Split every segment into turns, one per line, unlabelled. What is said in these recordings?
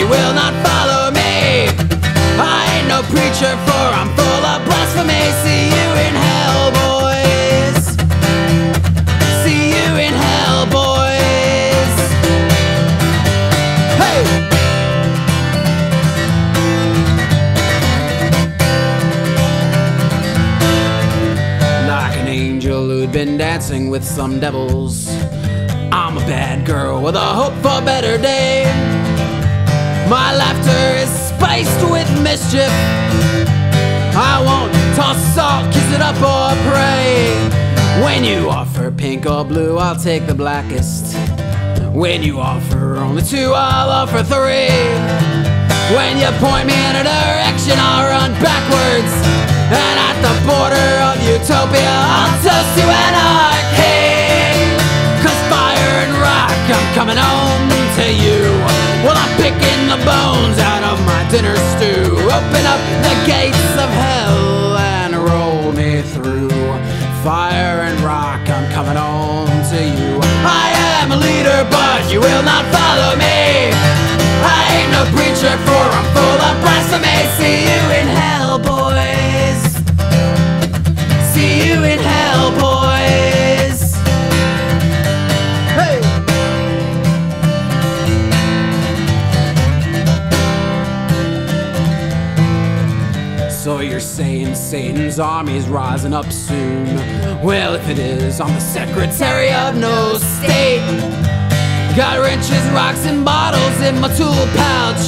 you will not follow me. I ain't no preacher, for I'm full of blasphemy. See you in hell, boys. See you in hell, boys. Hey! Like an angel who'd been dancing with some devils. I'm a bad girl with a hope for a better day. My laughter is spiced with mischief. I won't toss salt, kiss it up, or pray. When you offer pink or blue, I'll take the blackest. When you offer only two, I'll offer three. When you point me in a direction, I'll run backwards. And at the border of utopia, I'll toast you anarchy. The bones out of my dinner stew. Open up the gates of hell and roll me through. Fire and rock, I'm coming home to you. I am a leader, but you will not follow me. I ain't no preacher, So you're saying Satan's army's rising up soon? Well, if it is, I'm the secretary of no state. Got wrenches, rocks, and bottles in my tool pouch.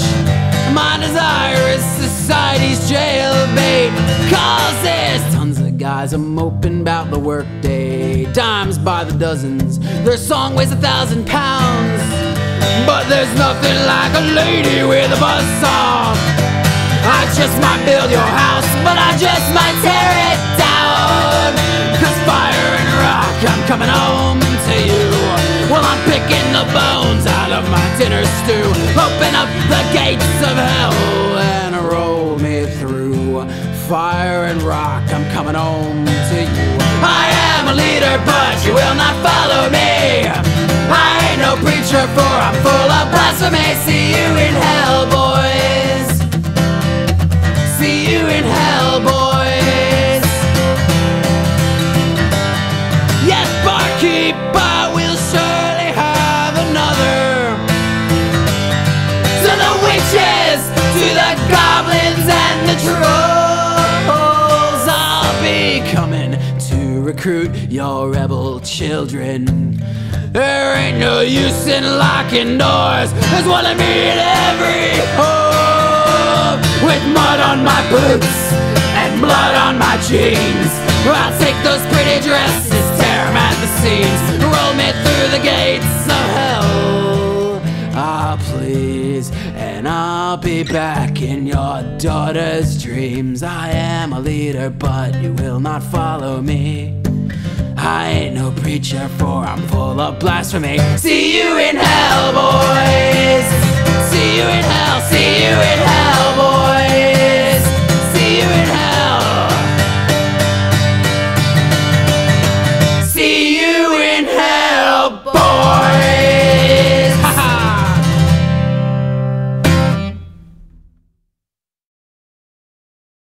My desire is society's jailbait. Cause there's tons of guys are moping about the workday. Dimes by the dozens, their song weighs a thousand pounds. But there's nothing like a lady with a buzzsaw. I just might build your house, but I just might tear it down. Cause fire and rock, I'm coming home to you. Well, I'm picking the bones out of my dinner stew. Open up the gates of hell and roll me through. Fire and rock, I'm coming home to you. I am a leader, but you will not follow me. I ain't no preacher, for I'm full of blasphemy. Coming to recruit your rebel children. There ain't no use in locking doors. There's one of me in every home. With mud on my boots and blood on my jeans. Please, and I'll be back in your daughter's dreams. I am a leader, but you will not follow me. I ain't no preacher, for I'm full of blasphemy. See you in hell.